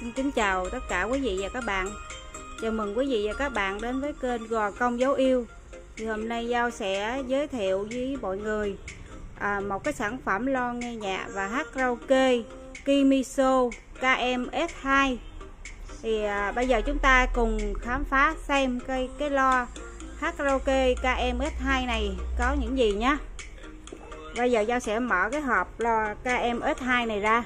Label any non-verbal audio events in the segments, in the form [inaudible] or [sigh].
Xin kính chào tất cả quý vị và các bạn. Chào mừng quý vị và các bạn đến với kênh Gò Công Dấu Yêu. Thì Hôm nay Giao sẽ giới thiệu với mọi người à, một cái sản phẩm lo nghe nhạc và hát karaoke Kimiso KMS2 Thì à, bây giờ chúng ta cùng khám phá xem cái, cái lo hát karaoke KMS2 này có những gì nhé Bây giờ Giao sẽ mở cái hộp lo KMS2 này ra.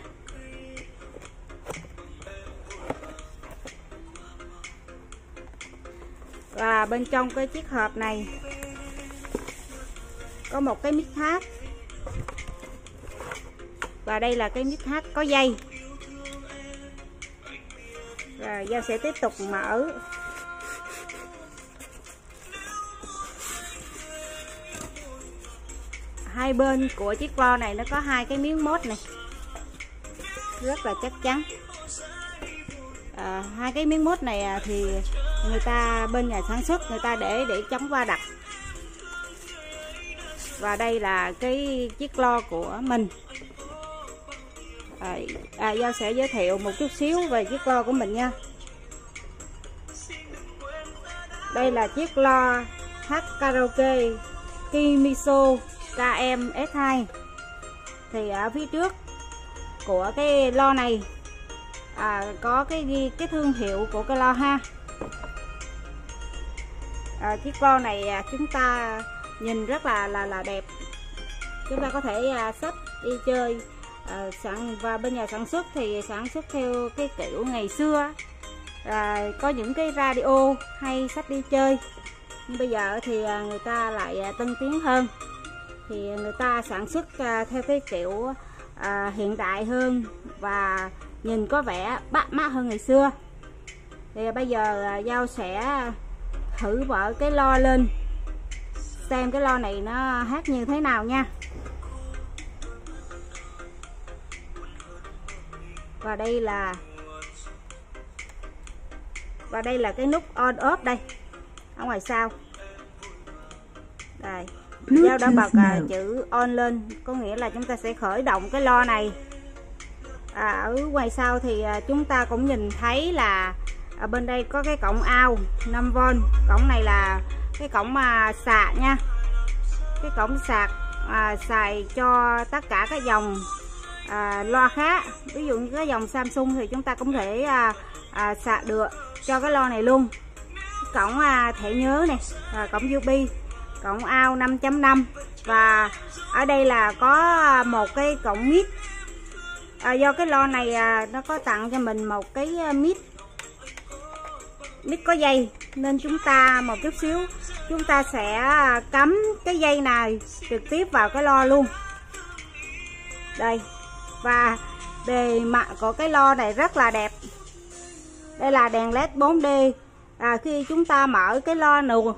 Và bên trong cái chiếc hộp này có một cái miếng hát và đây là cái miếng hát có dây. Rồi Giao sẽ tiếp tục mở. Hai bên của chiếc lo này nó có hai cái miếng mốt này. Rất là chắc chắn à, hai cái miếng mốt này à, thì người ta bên nhà sản xuất người ta để để chống va đập. Và đây là cái chiếc lo của mình. À, à, Giao sẽ giới thiệu một chút xíu về chiếc lo của mình nha. Đây là chiếc lo hát karaoke Kimiso KM S2 thì ở phía trước của cái lo này à, có cái cái thương hiệu của cái lo ha. À, chiếc lo này à, chúng ta nhìn rất là là là đẹp. Chúng ta có thể à, xách đi chơi à, sản và bên nhà sản xuất thì sản xuất theo cái kiểu ngày xưa. À, có những cái radio hay sách đi chơi. Nhưng bây giờ thì à, người ta lại à, tân tiến hơn. Thì người ta sản xuất à, theo cái kiểu à, hiện đại hơn và nhìn có vẻ bắt mắt hơn ngày xưa. Thì bây giờ à, giao sẽ thử mở cái lo lên xem cái lo này nó hát như thế nào nha. Và đây là và đây là cái nút on off đây ở ngoài sau. Đây Giao đã bật à, chữ on lên có nghĩa là chúng ta sẽ khởi động cái lo này à, ở ngoài sau thì à, chúng ta cũng nhìn thấy là ở bên đây có cái cổng ao 5V cổng này là cái cổng mà sạc nha. Cái cổng sạc à, xài cho tất cả các dòng à, loa khác ví dụ như cái dòng Samsung thì chúng ta cũng thể à, à, sạc được cho cái lo này luôn. Cổng à, thẻ nhớ này à, cổng USB cổng ao 5.5 và ở đây là có một cái cổng mic à, do cái lo này à, nó có tặng cho mình một cái à, mít mít có dây nên chúng ta một chút xíu chúng ta sẽ à, cắm cái dây này trực tiếp vào cái lo luôn. Đây và bề mặt của cái lo này rất là đẹp. Đây là đèn led 4D à, khi chúng ta mở cái lo nù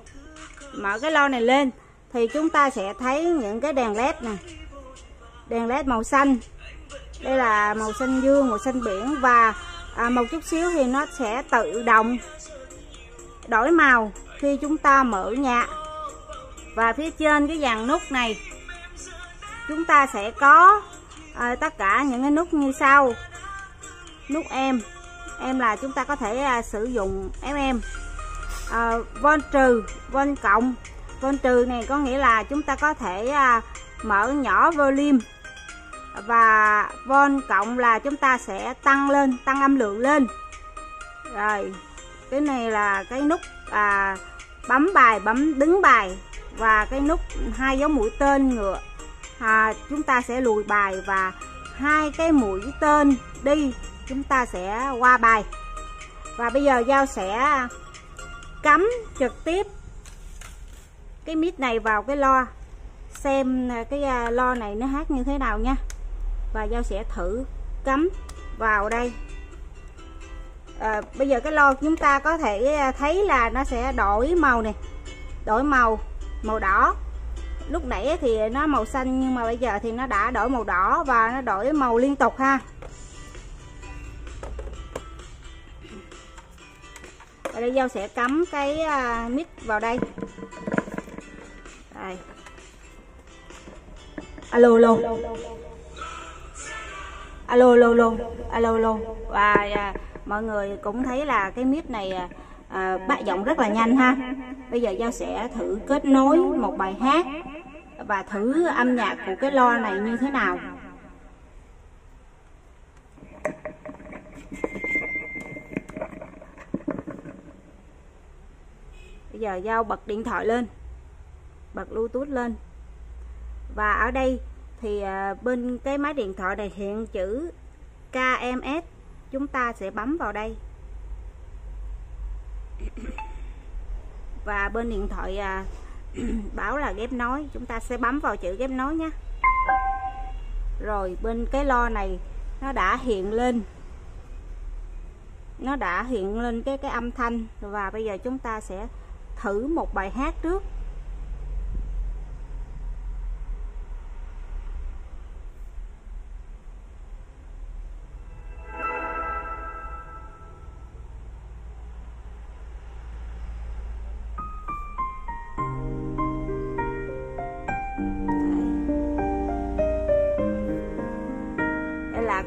mở cái lo này lên thì chúng ta sẽ thấy những cái đèn led này. Đèn led màu xanh đây là màu xanh dương màu xanh biển và à, một chút xíu thì nó sẽ tự động đổi màu khi chúng ta mở nhạc. Và phía trên cái dàn nút này chúng ta sẽ có à, tất cả những cái nút như sau. Nút em. Em là chúng ta có thể à, sử dụng em à, von trừ von cộng. Von trừ này có nghĩa là chúng ta có thể à, mở nhỏ volume và von cộng là chúng ta sẽ tăng lên tăng âm lượng lên. Rồi cái này là cái nút à, bấm bài bấm đứng bài. Và cái nút hai dấu mũi tên ngựa à, chúng ta sẽ lùi bài. Và hai cái mũi tên đi chúng ta sẽ qua bài. Và bây giờ giao sẽ cắm trực tiếp cái mic này vào cái lo xem à, cái à, lo này nó hát như thế nào nha và giao sẽ thử cắm vào đây. À, bây giờ cái lo chúng ta có thể à, thấy là nó sẽ đổi màu này đổi màu màu đỏ. Lúc nãy thì nó màu xanh nhưng mà bây giờ thì nó đã đổi màu đỏ và nó đổi màu liên tục ha. Ở đây dâu sẽ cắm cái mít mic vào đây. Đây. Alo alo alo alo alo alo alo alo. Alo và à, mọi người cũng thấy là cái mic này à, à, bắt giọng rất là nhanh ha. Bây giờ giao sẽ thử kết nối một bài hát và thử âm nhạc của cái loa này như thế nào. Bây giờ giao bật điện thoại lên bật bluetooth lên. Và ở đây thì à, bên cái máy điện thoại này hiện chữ KMS chúng ta sẽ bấm vào đây. Và bên điện thoại báo à, [clears throat] bảo là ghép nối. Chúng ta sẽ bấm vào chữ ghép nối nhé. Rồi, bên cái lo này, nó đã hiện lên. Nó đã hiện lên cái cái âm thanh. Và bây giờ chúng ta sẽ thử một bài hát trước.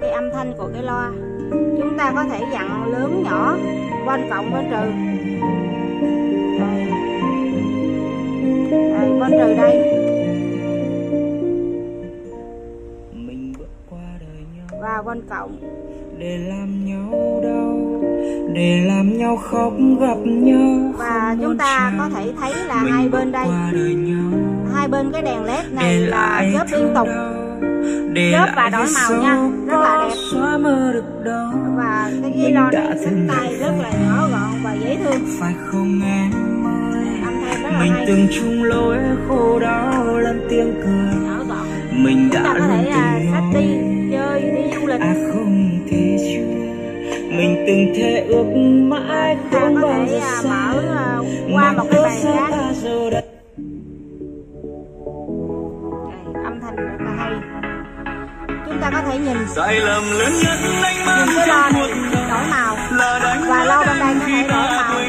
Cái âm thanh của cái loa. Chúng ta có thể dặn lớn nhỏ quan cộng với trừ. Đây đây con trừ đây. Mình bước qua đời nhau. Và quan cộng để làm nhau đau để làm nhau khóc gặp nhau. Và chúng ta có thể thấy là hai bên đây. hai bên cái đèn led này là chớp liên tục để lại và đổi màu nha, rất là đẹp. xóa mơ được đâu và cái ghi lo đã sách tay rất là nhỏ gọn và dễ thương. Phải không em ơi? Là mình hay. từng chung lối khổ đau lần tiếng cười. Nhỏ gọn. Mình đã có thể à, từng sách đi chơi đi du lịch. À không thể chưa mình từng thề ước mãi không bao giờ à, mở à, qua một cái bài khác có thể nhìn. Sai lầm lớn nhất anh mang nhìn đổi màu. và lo bên đây có thể đổi màu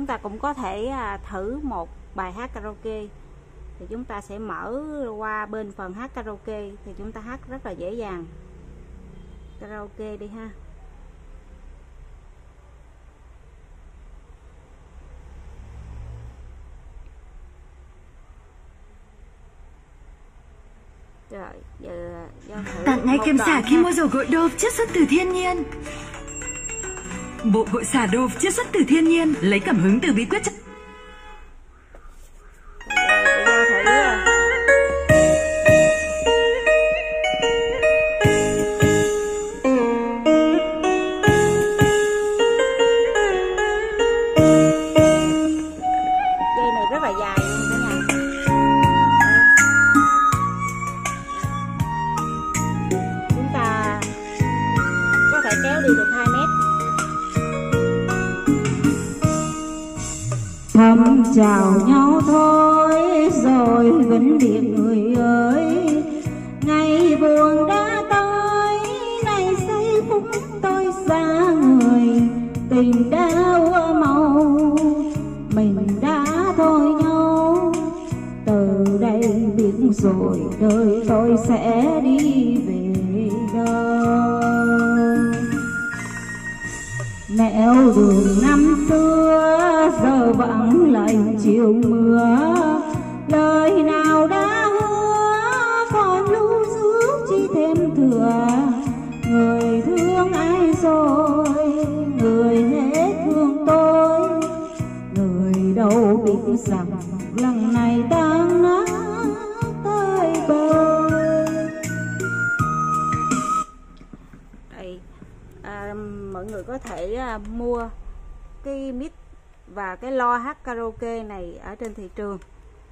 chúng ta cũng có thể à, thử một bài hát karaoke. Thì chúng ta sẽ mở qua bên phần hát karaoke thì chúng ta hát rất là dễ dàng. Karaoke đi ha. Rồi giờ thử Tặng ngay kem xả khi mua dầu gội Dove chiết xuất từ thiên nhiên. Bộ gội xả đô chiết xuất từ thiên nhiên, lấy cảm hứng từ bí quyết chất thăm chào nhau thôi, rồi vĩnh biệt người ơi. Ngày buồn đã tới, nay xây phúc tôi xa người. Tình đau màu, mình đã thôi nhau. Từ đây biết rồi, đời tôi sẽ đi về đâu nẻo đường năm xưa vắng lạnh chiều mưa. Lời nào đã hứa còn lưu giữ chi thêm thừa. Người thương ai rồi người hết thương tôi. Người đâu biết rằng lần này ta nát tới bờ đây à, mọi người có thể à, mua cái mít và cái lo hát karaoke này ở trên thị trường.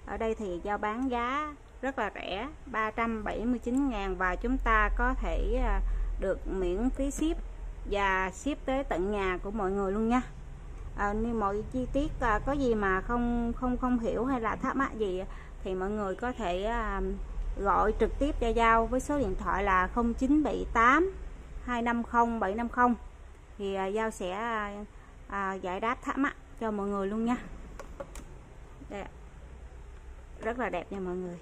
Ở đây thì giao bán giá rất là rẻ 379 ngàn và chúng ta có thể à, được miễn phí ship và ship tới tận nhà của mọi người luôn nha. À, như mọi chi tiết à, có gì mà không không không hiểu hay là thắc mắc gì thì mọi người có thể à, gọi trực tiếp cho giao với số điện thoại là 0978 250 750 thì à, giao sẽ à, à, giải đáp thắc mắc cho mọi người luôn nha. Đây rất là đẹp nha mọi người.